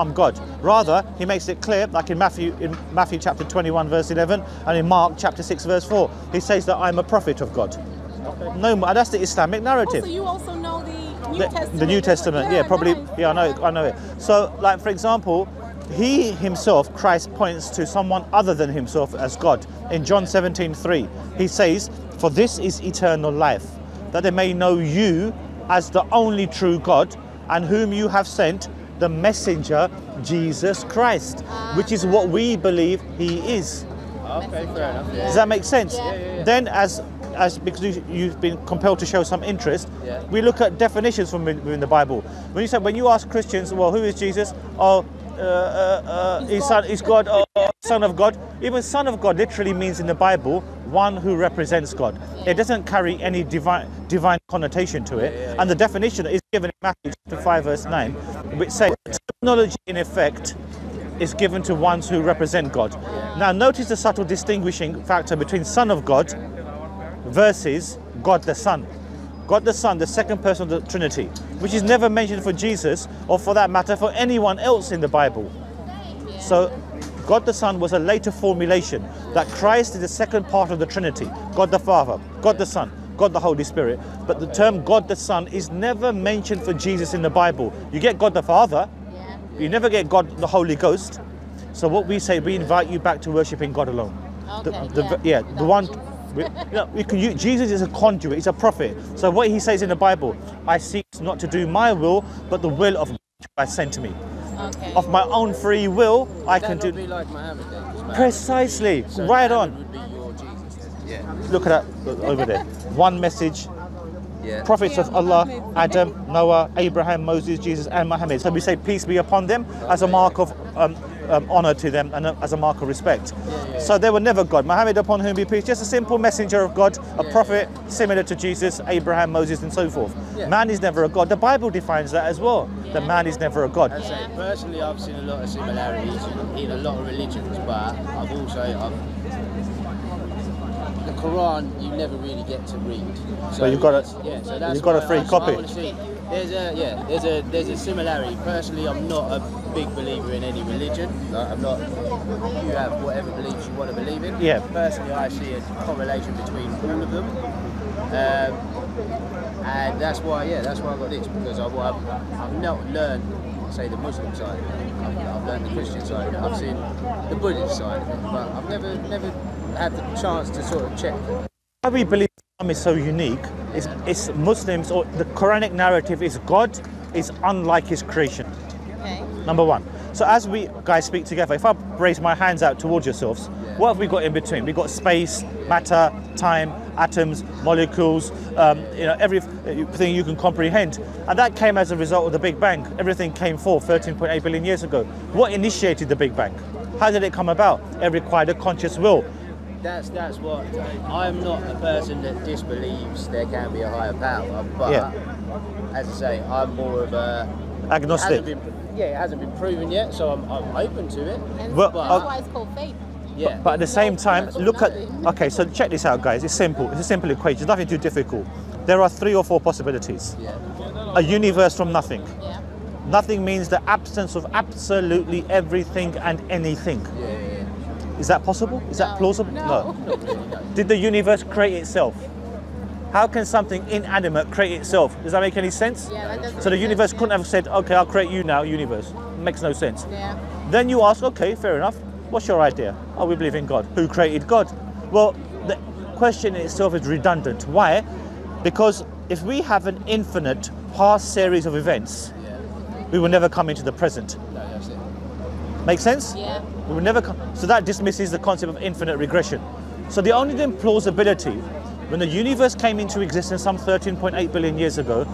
I'm God. Rather, he makes it clear, like in Matthew, in Matthew chapter 21, verse 11, and in Mark chapter 6, verse 4, he says that I'm a prophet of God. No, that's the Islamic narrative. Also, you also know the New the, Testament. the New Testament, yeah, probably, nice. yeah, I know, it, I know it. So, like for example, he himself, Christ points to someone other than himself as God. In John 17:3, he says, "For this is eternal life, that they may know you as the only true God, and whom you have sent, the messenger Jesus Christ, which is what we believe he is." Okay, fair enough. Yeah. Does that make sense? Yeah. Yeah, yeah, yeah. Then, as as because you, you've been compelled to show some interest, Yeah. we look at definitions from in, in the Bible. When you say when you ask Christians, well, who is Jesus? Oh, uh, uh, uh, He's he's God. son, he's God, or or Son of God. Even Son of God literally means in the Bible one who represents God. It doesn't carry any divine divine connotation to it. And the definition is given in Matthew chapter five, verse nine, which says technology in effect is given to ones who represent God. Now, notice the subtle distinguishing factor between Son of God versus God the Son. God the Son, the second person of the Trinity, which is never mentioned for Jesus or for that matter for anyone else in the Bible. So, God the Son was a later formulation that Christ is the second part of the Trinity God the Father, God the Son, God the Holy Spirit. But the term God the Son is never mentioned for Jesus in the Bible. You get God the Father, Yeah. you never get God the Holy Ghost. So what we say, we invite you back to worshiping God alone. The- the, yeah. yeah, the one. We, you know, we can use, Jesus is a conduit. He's a prophet. So what he says in the Bible, I seek not to do my will, but the will of God who has sent me. Okay. Of my own free will, I can do be like Muhammad then? 'cause Muhammad- precisely. So right Muhammad on. Would be your Jesus. Yeah. Look at that look over there. One message. Yeah. Prophets of Allah, Adam, Noah, Abraham, Moses, Jesus, and Muhammad. So we say peace be upon them as a mark of um, um, honor to them and uh, as a mark of respect. So they were never God. Muhammad, upon whom be peace, just a simple messenger of God, a prophet similar to Jesus, Abraham, Moses, and so forth. Yeah. Man is never a God. The Bible defines that as well. That man is never a God. I'd say personally, I've seen a lot of similarities in a lot of religions, but I've also I've, the Quran you never really get to read. So you've got a- yeah, so that's you've got a free I- I copy. see- There's a yeah, there's a there's a similarity. Personally, I'm not a big believer in any religion. Like, I'm not. You have whatever beliefs you want to believe in. Yeah. Personally, I see a correlation between all of them. Um, and that's why, yeah, that's why I got this because I've, I've, I've not learned, say, the Muslim side of it. I've, I've learned the Christian side of it. I've seen the Buddhist side of it, but I've never, never had the chance to sort of check. Why we believe Islam is so unique It's, is Muslims or the Quranic narrative is God is unlike his creation. Okay. Number one. So as we guys speak together, if I raise my hands out towards yourselves, what have we got in between? We've got space, matter, time, atoms, molecules, um, you know, everything you can comprehend. And that came as a result of the Big Bang. Everything came forth 13.8 billion years ago. What initiated the Big Bang? How did it come about? It required a conscious will. That's that's what I'm not a person that disbelieves there can be a higher power, but Yeah. as I say, I'm more of a Agnostic. Hasn't been, yeah, it hasn't been proven yet, so I'm, I'm open to it. And Well, that's uh, why it's called faith. Yeah. But at the same time, look at. Okay, so check this out, guys. It's simple. It's a simple equation. It's nothing too difficult. There are three or four possibilities. yeah. A universe from nothing. Yeah. Nothing means the absence of absolutely everything and anything. Yeah, yeah, yeah. Is that possible? Is that plausible? No. Did the universe create itself? How can something inanimate create itself? Does that make any sense? Yeah, that doesn't So the universe sense, couldn't have said, okay, I'll create you now, universe. Makes no sense. Yeah. Then you ask, okay, fair enough. What's your idea? Oh, we believe in God. Who created God? Well, the question itself is redundant. Why? Because if we have an infinite past series of events, Yeah. we will never come into the present. No. Make sense? Yeah. We will never. So that dismisses the concept of infinite regression. So the only then plausibility, when the universe came into existence some 13.8 billion years ago,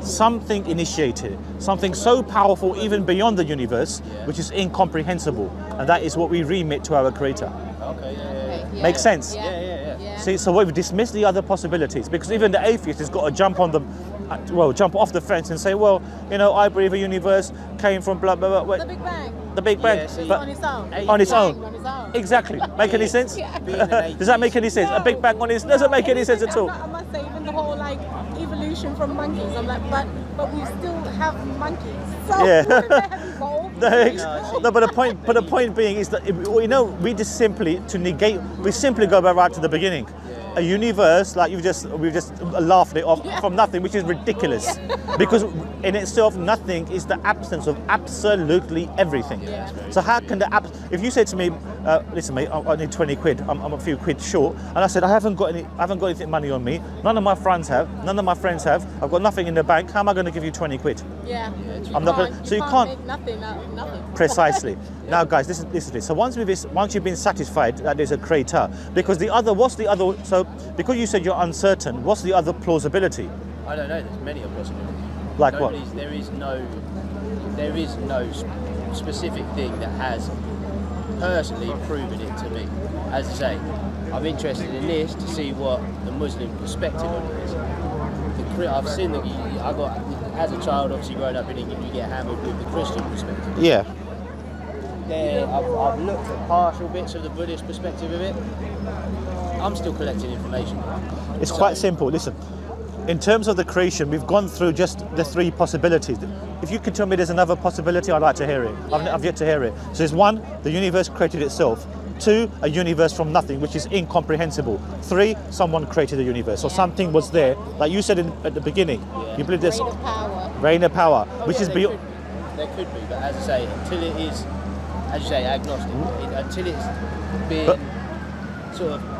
something initiated, it. something so powerful even beyond the universe, which is incomprehensible, and that is what we remit to our Creator. Okay, yeah, yeah, yeah. Okay, Makes sense? Yeah. Yeah, yeah, yeah. See, so we've dismissed the other possibilities because even the atheist has got to jump on the, uh, well, jump off the fence and say, well, you know, I believe a universe came from blah blah blah. The Big Bang. The Big Bang, Yeah, but on its own. on its own. On its own. Exactly. Make any sense? Yeah. Does that make any sense? A Big Bang on its doesn't make any sense at all. I must say, even the whole like evolution from monkeys, I'm like, but but we still have monkeys. So Yeah. they. No, No, no, but the point, but the point being is that you know we just simply to negate, we simply go back right to the beginning. A universe like you've just we've just laughed it off from nothing, which is ridiculous, because in itself nothing is the absence of absolutely everything. So how can the if you said to me, uh, listen, mate, I, I need 20 quid, I'm, I'm a few quid short, and I said I haven't got any, I haven't got anything money on me, none of my friends have, none of my friends have, I've got nothing in the bank. How am I going to give you 20 quid? Yeah. I'm not gonna- so you can't- make nothing out of nothing. Precisely. Now, guys, listen, listen this is this. So once we've once you've been satisfied that there's a creator, because the other what's the other? So because you said you're uncertain, what's the other plausibility? I don't know. There's many possibilities. Like what? There is no, there is no s- specific thing that has personally proven it to me. As I say, I'm interested in this to see what the Muslim perspective on it is. The, I've seen that you, I got as a child, obviously growing up in England, you get hammered with the Christian perspective. Yeah. There, I've, I've looked at partial bits of the Buddhist perspective of it. I'm still collecting information. It's So- quite simple. Listen, in terms of the creation, we've gone through just the three possibilities. If you could tell me there's another possibility, I'd like to hear it. I've, I've yet to hear it. So there's one, the universe created itself. Two, a universe from nothing, which is incomprehensible. Three, someone created the universe, or something was there. Like you said in, at the beginning, you believe there's Reign of power. of power, Oh, which yeah, is beyond. There could be, but as I say, until it is, as you say, agnostic, it, until it's been But- sort of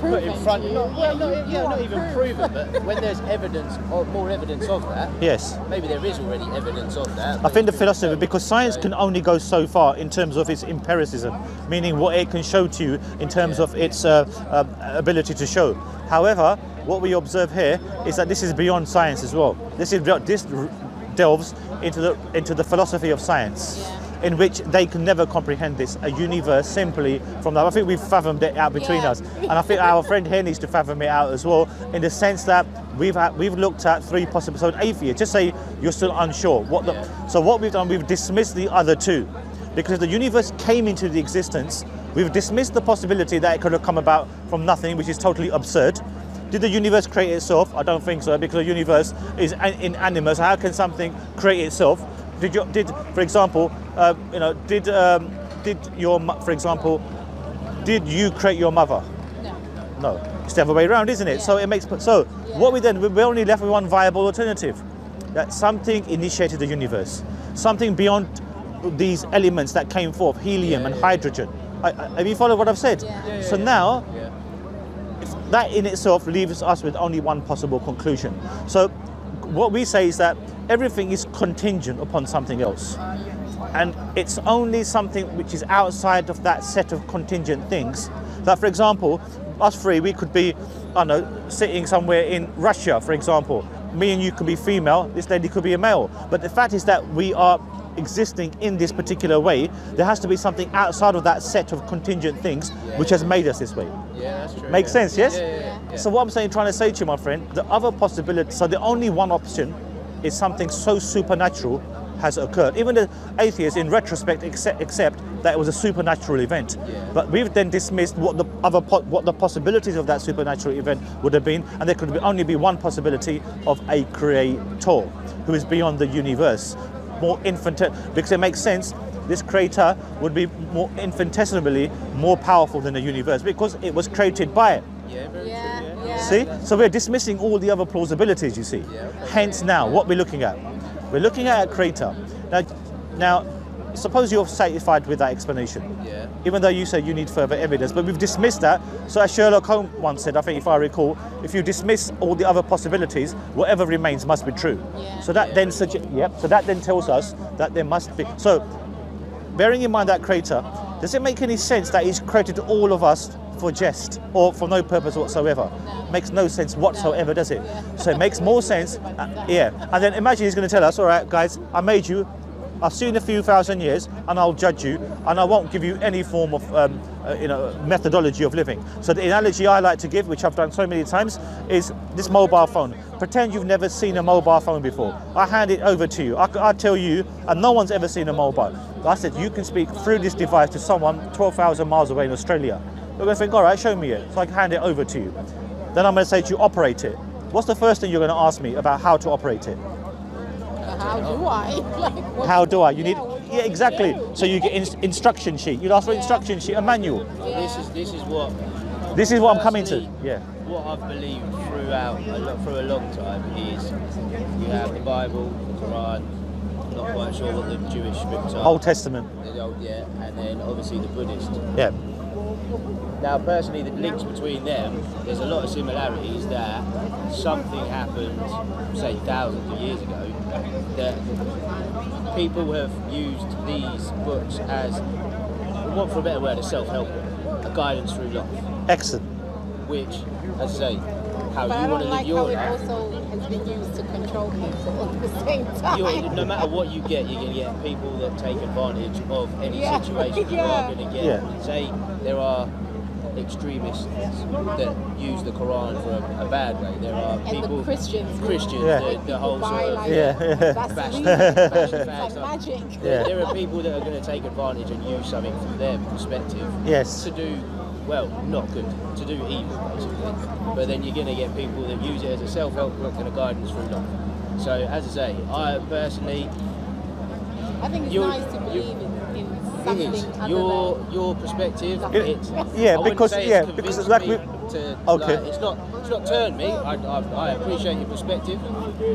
put Proven in front, to you. not, well, not, you- yeah, not even proven. proven, but when there's evidence, or more evidence of that, Yes. maybe there is already evidence of that. I think the philosophy, because science can only go so far in terms of its empiricism, meaning what it can show to you in terms of its uh, uh, ability to show. However, what we observe here is that this is beyond science as well. This is this delves into the into the philosophy of science. In which they can never comprehend this, a universe simply from that. I think we've fathomed it out between Yeah. us, and I think our friend here needs to fathom it out as well, in the sense that we've had, we've looked at three possible. So atheist, just say you're still unsure. What the, Yeah. so what we've done, we've dismissed the other two, because the universe came into the existence. We've dismissed the possibility that it could have come about from nothing, which is totally absurd. Did the universe create itself? I don't think so, because the universe is an- inanimate. So how can something create itself? Did you, did, for example, uh, you know, did um, did your, for example, did you create your mother? No. No, it's the other way around, isn't it? So it makes so. Yeah. What we then we're only left with one viable alternative, that something initiated the universe, something beyond these elements that came forth, helium Yeah, and yeah. hydrogen. I, I, have you followed what I've said? Yeah. Yeah, so yeah, now yeah. that in itself leaves us with only one possible conclusion. So what we say is that everything is contingent upon something else. And it's only something which is outside of that set of contingent things. That, for example, us three, we could be, I don't know, sitting somewhere in Russia, for example. Me and you could be female, this lady could be a male. But the fact is that we are existing in this particular way. There has to be something outside of that set of contingent things which has made us this way. Yeah, that's true. Makes yeah. sense, yes? Yeah, yeah, yeah, yeah. So what I'm saying, trying to say to you, my friend, the other possibility, so the only one option is something so supernatural has occurred. Even the atheists, in retrospect, accept, accept that it was a supernatural event. Yeah. But we've then dismissed what the other, po- what the possibilities of that supernatural event would have been, and there could be, only be one possibility of a creator who is beyond the universe, more infinite. because it makes sense. This creator would be more infinitesimally more powerful than the universe because it was created by it. Yeah, See? So we're dismissing all the other plausibilities, you see. Yeah. Hence now, what we're looking at. We're looking at a crater. Now, now, suppose you're satisfied with that explanation. Yeah. Even though you say you need further evidence, but we've dismissed that. So as Sherlock Holmes once said, I think if I recall, if you dismiss all the other possibilities, whatever remains must be true. Yeah. So that then suggests, yep. So that then tells us that there must be. So bearing in mind that crater, does it make any sense that he's created all of us for jest or for no purpose whatsoever? No. Makes no sense whatsoever, does it? Yeah. So it makes more sense. uh, yeah. And then imagine he's going to tell us, all right, guys, I made you. I've seen a few thousand years, and I'll judge you, and I won't give you any form of, um, uh, you know, methodology of living. So the analogy I like to give, which I've done so many times, is this mobile phone. Pretend you've never seen a mobile phone before. I hand it over to you. I, I tell you, and no one's ever seen a mobile. I said you can speak through this device to someone 12,000 miles away in Australia. They're going to think, all right, show me it. So I can hand it over to you. Then I'm going to say to you, operate it. What's the first thing you're going to ask me about how to operate it? how do I? like, How do I? You need, yeah, what yeah, exactly. do? So you get in, instruction sheet. You'd ask for Yeah. instruction sheet, a manual. This is this is what This is what I'm coming to. Yeah. what I've believed throughout a lot, through a long time is you have the Bible, the Quran. Not quite sure what the Jewish scripts are. Old Testament. The old, yeah, and then obviously the Buddhist. Yeah. Now, personally, the links between them, there's a lot of similarities that something happened, say, thousands of years ago, that people have used these books as, for want for a better word, a self-help a guidance through life, Excellent. which, as I say, how But I you want don't to live like your how it life. also has been used to control people at the same time. You're, no matter what you get, you're going to get people that take advantage of any Yeah, situation. You yeah. are going to get, Yeah. say, there are extremists that use the Quran for a, a bad way. There are and people, the Christians. Christians, Yeah. the, the whole buy sort of. like, Yeah. That's Bash- real. bash It's like magic. Yeah. There are people that are going to take advantage and use something from their perspective Yes. to do, well, not good, to do evil, basically. But then you're going to get people that use it as a self-help book and a guidance through life. So, as I say, I personally I think it's nice to believe in, in It something is. Your than your perspective. It- It's, yeah, I because- say yeah, it's because convinced like we- to, Okay. like, it's not it's not turned me. I, I, I appreciate your perspective,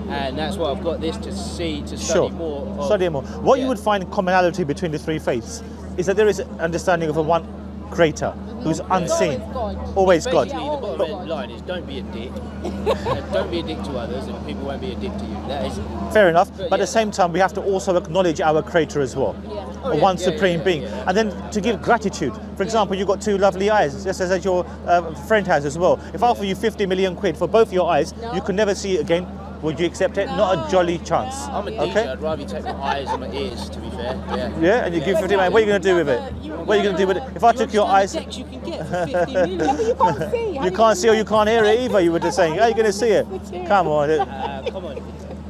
and that's why I've got this to see to study Sure. more. Of, Study more. What you would find commonality between the three faiths is that there is an understanding of a one creator who's unseen. always God. Always God. Basically, the bottom God. line is don't be a dick. don't be a dick to others, and people won't be a dick to you. That is Fair enough. But But at yeah. the same time, we have to also acknowledge our creator as well. Yeah. Oh, yeah, one supreme being. And then to give gratitude. For example, you've got two lovely eyes, just as your uh, friend has as well. If I offer you 50 million quid for both your eyes, No. you could never see it again. Would you accept it? Not a jolly chance. I'm a Okay. DJ. I'd rather you take my eyes and my ears. To be fair, yeah. Yeah, and you give But 50 million. What are you going to do you with it? What are you going to do with it? If I took your eyes, you can get for 50 million. Yeah, but you can't see. How you can't see or you can't hear it either. You were just saying, how are you going to see it? Come on. Uh, come on.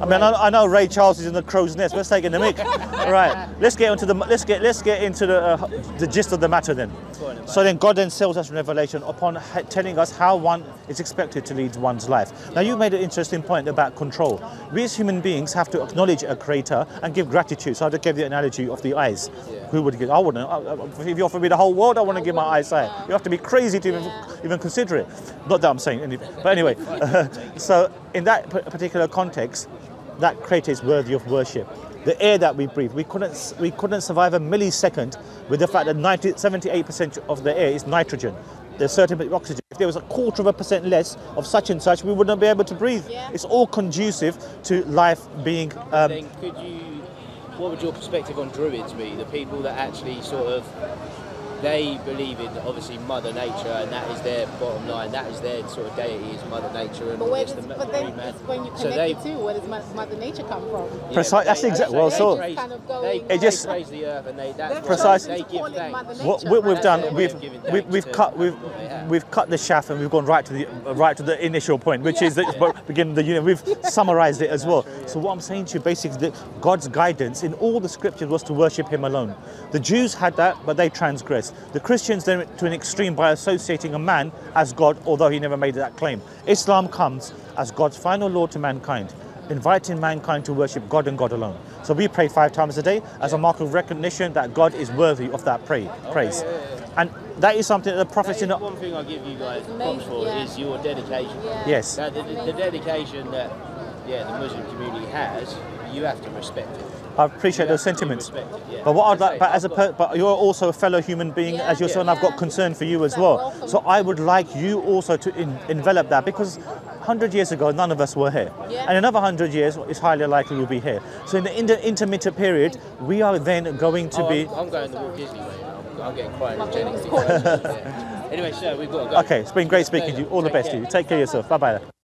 I mean, I, I know Ray Charles is in the crow's nest. Let's take in the mic. Right, let's get into the let's get let's get into the uh, the gist of the matter then. On So then, God then sells us revelation upon telling us how one is expected to lead one's life. Now, you made an interesting point about control. We as human beings have to acknowledge a creator and give gratitude. So I just gave the analogy of the eyes. Who would give? I wouldn't. I- If you offer me the whole world, I want to give my eyes eyesight. You have to be crazy to even, even consider it. Not that I'm saying anything, but anyway. so in that particular context, that creator is worthy of worship. The air that we breathe, we couldn't, we couldn't survive a millisecond with the fact that 90, 78% of the air is nitrogen. There's certain bit of oxygen. If there was a quarter of a percent less of such and such, we wouldn't be able to breathe. Yeah. It's all conducive to life being. Um, then could you, what would your perspective on druids be? The people that actually sort of, they believe in obviously Mother Nature and that is their bottom line, that is their sort of deity is Mother Nature and But, where does, the but then free man. when you connect So connect they- it to, where does Mother Nature come from? Yeah, Precise- but that's they- exact- they- well, so- praise- Kind of they, they It just- praise the earth and they, that's They're Precise- they trying to call give it thanks. Mother what, what we've but done, we've we, thanks we've cut we've what they have. we've cut the shaft and we've gone right to the right to the initial point, which is the beginning of the unit. We've summarized it as well. So what I'm saying to you, basically, that God's guidance in all the scriptures was to worship Him alone. The Jews had that, but they transgressed. The Christians then went to an extreme by associating a man as God, although he never made that claim. Islam comes as God's final law to mankind inviting mankind to worship God and God alone. So we pray five times a day as a mark of recognition that God is worthy of that pray, praise. And that is something that the prophets is in the, one thing I'll give you guys It's props for yeah. is your dedication. Yeah. Yes. Now, the, the, the dedication that yeah the Muslim community has, you have to respect it. I appreciate those sentiments. respect it, yeah. But what I'd like, say, but as a I've per, but you're also a fellow human being Yeah, as your son. I've got concern for you as well. So I would like you also to in, envelop that because 100 years ago none of us were here, Yeah. and another 100 years it's highly likely we'll be here. So in the inter- intermittent period, we are then going to Oh, be. I'm, I'm going the Walt Disney way now. I'm, I'm getting quite energetic. Yeah. Anyway, sir, we've got to go. Okay, it's been great speaking to you. All the best care. to you. Take care of yourself. Bye bye.